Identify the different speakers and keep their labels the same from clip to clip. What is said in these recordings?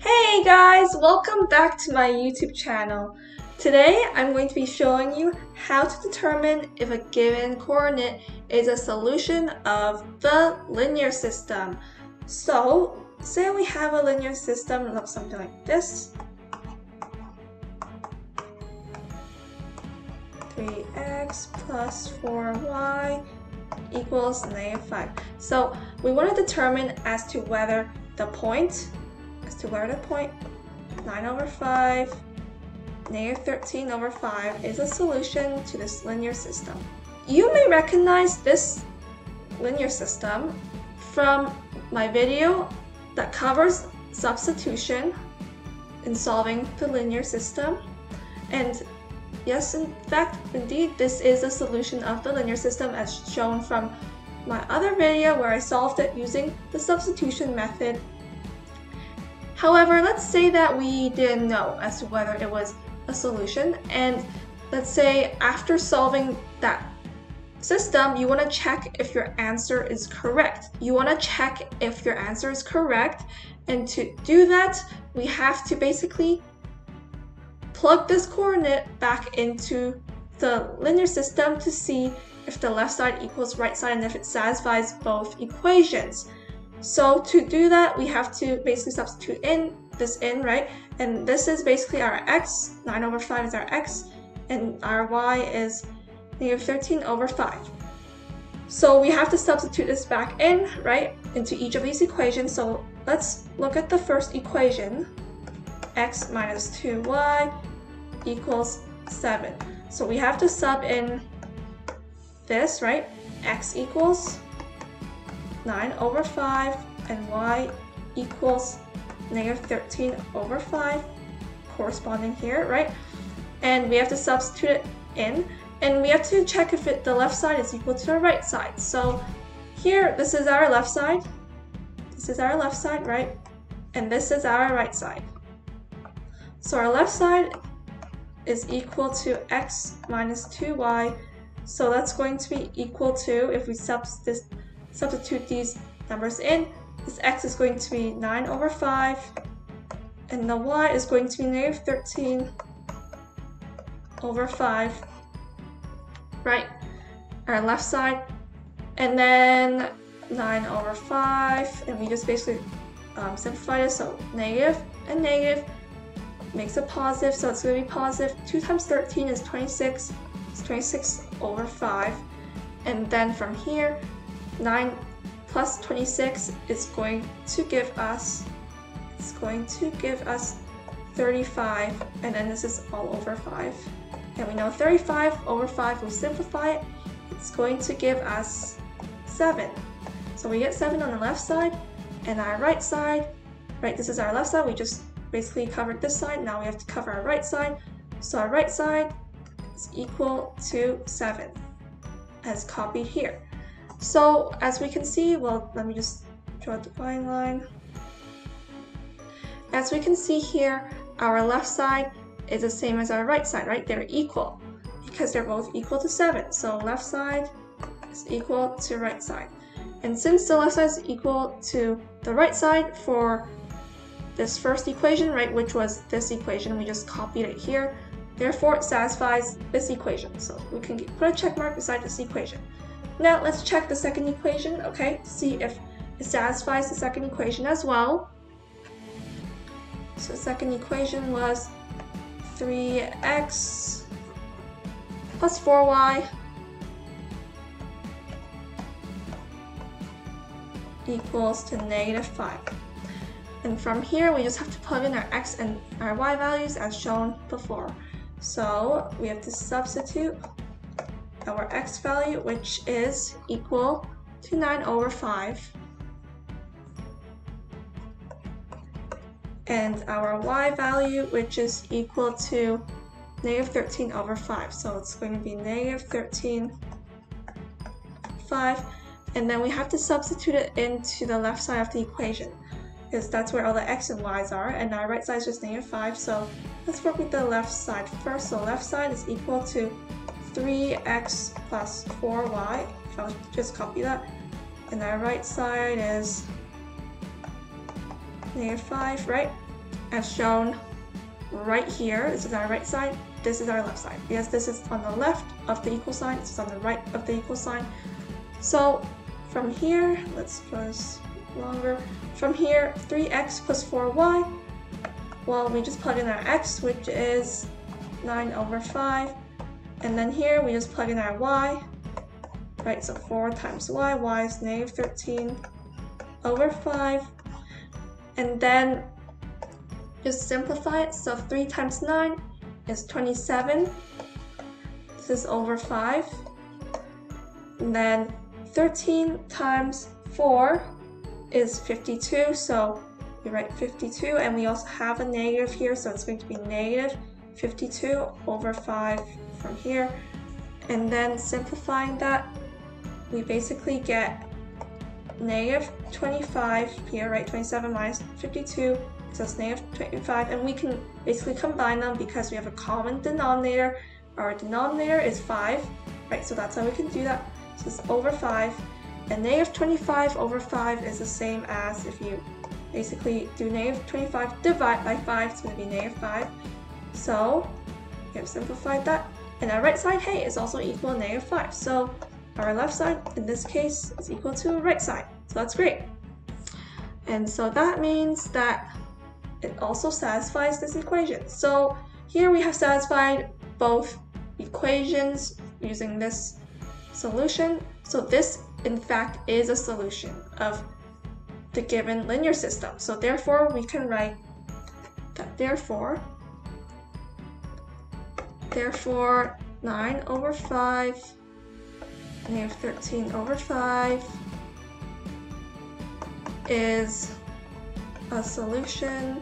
Speaker 1: Hey guys, welcome back to my YouTube channel. Today I'm going to be showing you how to determine if a given coordinate is a solution of the linear system. So, say we have a linear system that looks something like this. 3x plus 4y equals negative 5. So we want to determine as to whether the point, to whether the point 9 over 5, negative 13 over 5 is a solution to this linear system. You may recognize this linear system from my video that covers substitution in solving the linear system. And yes, in fact, indeed, this is a solution of the linear system as shown from my other video where I solved it using the substitution method. However, let's say that we didn't know as to whether it was a solution and let's say after solving that system, you want to check if your answer is correct. You want to check if your answer is correct and to do that, we have to basically plug this coordinate back into the linear system to see if the left side equals right side and if it satisfies both equations. So to do that, we have to basically substitute in this in, right? And this is basically our x, 9 over 5 is our x, and our y is negative 13 over 5. So we have to substitute this back in, right, into each of these equations. So let's look at the first equation. x minus 2y equals 7. So we have to sub in this, right? x equals 9 over 5 and y equals negative 13 over 5 corresponding here, right? And we have to substitute it in and we have to check if it, the left side is equal to the right side. So here, this is our left side. This is our left side, right? And this is our right side. So our left side is equal to x minus 2y. So that's going to be equal to, if we subst substitute these numbers in, this x is going to be 9 over 5, and the y is going to be negative 13 over 5, right? Our left side, and then 9 over 5, and we just basically um, simplify this, so negative and negative, makes a positive, so it's going to be positive. 2 times 13 is 26. It's 26 over 5. And then from here, 9 plus 26 is going to give us, it's going to give us 35. And then this is all over 5. And we know 35 over 5, we'll simplify it. It's going to give us 7. So we get 7 on the left side, and our right side, right, this is our left side, we just basically covered this side, now we have to cover our right side. So our right side is equal to 7, as copied here. So as we can see, well, let me just draw the fine line. As we can see here, our left side is the same as our right side, right? They're equal because they're both equal to 7. So left side is equal to right side. And since the left side is equal to the right side for this first equation, right, which was this equation, we just copied it here. Therefore, it satisfies this equation. So we can put a check mark beside this equation. Now let's check the second equation, okay, see if it satisfies the second equation as well. So the second equation was 3x plus 4y equals to negative 5. And from here, we just have to plug in our x and our y values as shown before. So we have to substitute our x value, which is equal to 9 over 5. And our y value, which is equal to negative 13 over 5. So it's going to be negative 13, 5. And then we have to substitute it into the left side of the equation because that's where all the x and y's are, and our right side is just negative 5, so let's work with the left side first. So left side is equal to 3x plus 4y, if I'll just copy that, and our right side is negative 5, right? as shown right here. This is our right side, this is our left side. Yes, this is on the left of the equal sign, this is on the right of the equal sign. So from here, let's press longer. From here, 3x plus 4y. Well, we just plug in our x, which is 9 over 5. And then here, we just plug in our y. Right, so 4 times y, y is negative 13 over 5. And then just simplify it. So 3 times 9 is 27. This is over 5. And then 13 times 4 is 52. So we write 52. And we also have a negative here. So it's going to be negative 52 over 5 from here. And then simplifying that, we basically get negative 25 here, right? 27 minus 52 so it's negative 25 and we can basically combine them because we have a common denominator. Our denominator is 5, right? So that's how we can do that. So it's over 5 and negative 25 over 5 is the same as if you basically do negative 25 divide by 5, it's going to be negative 5. So we have simplified that. And our right side, hey, is also equal to negative 5. So our left side, in this case, is equal to right side. So that's great. And so that means that it also satisfies this equation. So here we have satisfied both equations using this solution. So this in fact is a solution of the given linear system. So therefore we can write that therefore therefore 9 over 5 negative 13 over 5 is a solution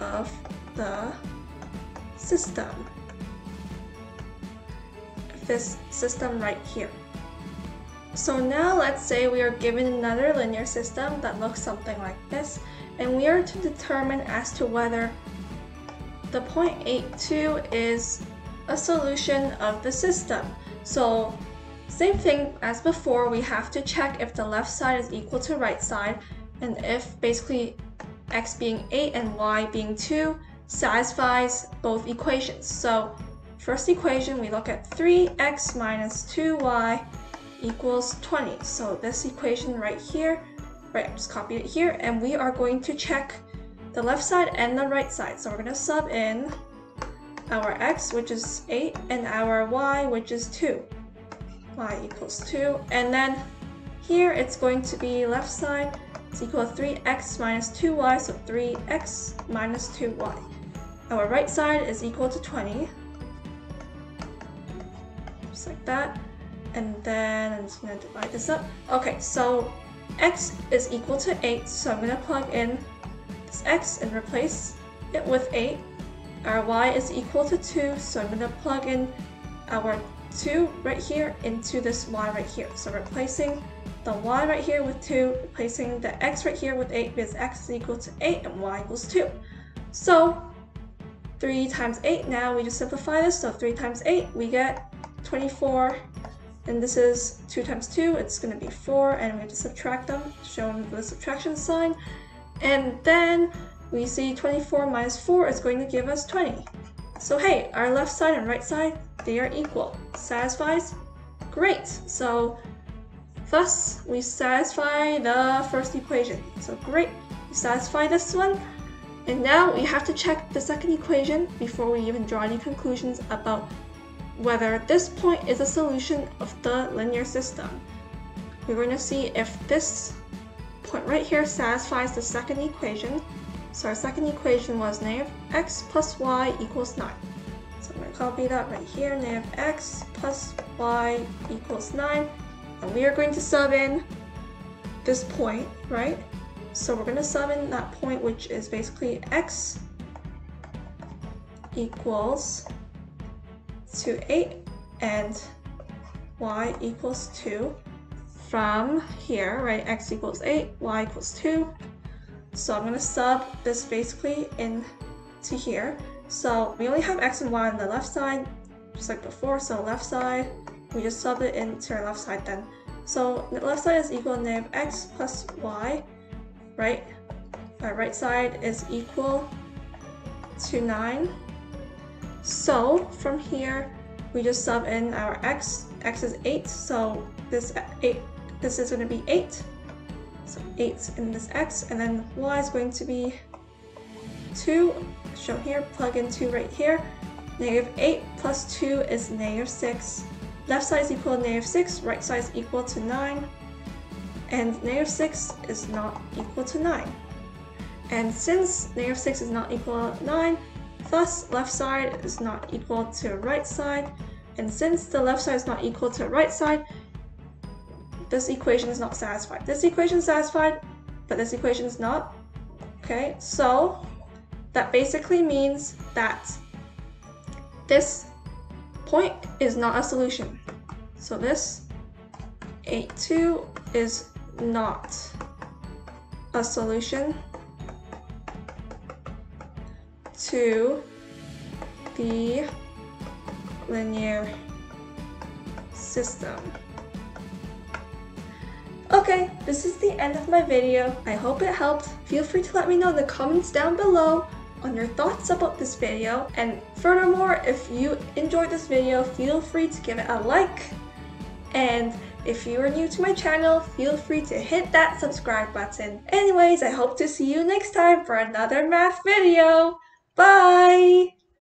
Speaker 1: of the system. This system right here. So now let's say we are given another linear system that looks something like this, and we are to determine as to whether the point 0.82 is a solution of the system. So same thing as before, we have to check if the left side is equal to right side, and if basically x being 8 and y being 2 satisfies both equations. So first equation, we look at 3x minus 2y equals 20. So this equation right here, right, just copied it here, and we are going to check the left side and the right side. So we're going to sub in our x, which is 8, and our y, which is 2. y equals 2. And then here it's going to be left side is equal to 3x minus 2y, so 3x minus 2y. Our right side is equal to 20. Just like that. And then I'm just going to divide this up. Okay, so x is equal to 8, so I'm going to plug in x and replace it with 8. Our y is equal to 2, so I'm going to plug in our 2 right here into this y right here. So replacing the y right here with 2, replacing the x right here with 8 because x is equal to 8 and y equals 2. So 3 times 8, now we just simplify this, so 3 times 8, we get 24, and this is 2 times 2, it's going to be 4, and we have to subtract them, showing the subtraction sign, and then we see 24 minus 4 is going to give us 20. So hey, our left side and right side, they are equal. Satisfies? Great! So Thus, we satisfy the first equation. So great, we satisfy this one. And now we have to check the second equation before we even draw any conclusions about whether this point is a solution of the linear system. We're going to see if this point right here satisfies the second equation. So our second equation was negative x plus y equals 9. So I'm going to copy that right here, negative x plus y equals 9. And we are going to sub in this point, right? So we're going to sub in that point, which is basically x equals to 8 and y equals 2 from here, right? x equals 8, y equals 2. So I'm going to sub this basically into here. So we only have x and y on the left side, just like before. So left side we just sub it into our left side then. So the left side is equal to negative x plus y, right? our right side is equal to 9. So from here, we just sub in our x. x is 8, so this 8, this is going to be 8. So 8 in this x, and then y is going to be 2, shown here, plug in 2 right here. Negative 8 plus 2 is negative 6. Left side is equal to negative 6, right side is equal to 9. And negative 6 is not equal to 9. And since negative 6 is not equal to 9, thus left side is not equal to right side. And since the left side is not equal to right side, this equation is not satisfied. This equation is satisfied, but this equation is not. Okay, so that basically means that this point is not a solution. So this 8, 2 is not a solution to the linear system. Okay, this is the end of my video. I hope it helped. Feel free to let me know in the comments down below on your thoughts about this video. And furthermore, if you enjoyed this video, feel free to give it a like. And if you are new to my channel, feel free to hit that subscribe button. Anyways, I hope to see you next time for another math video. Bye!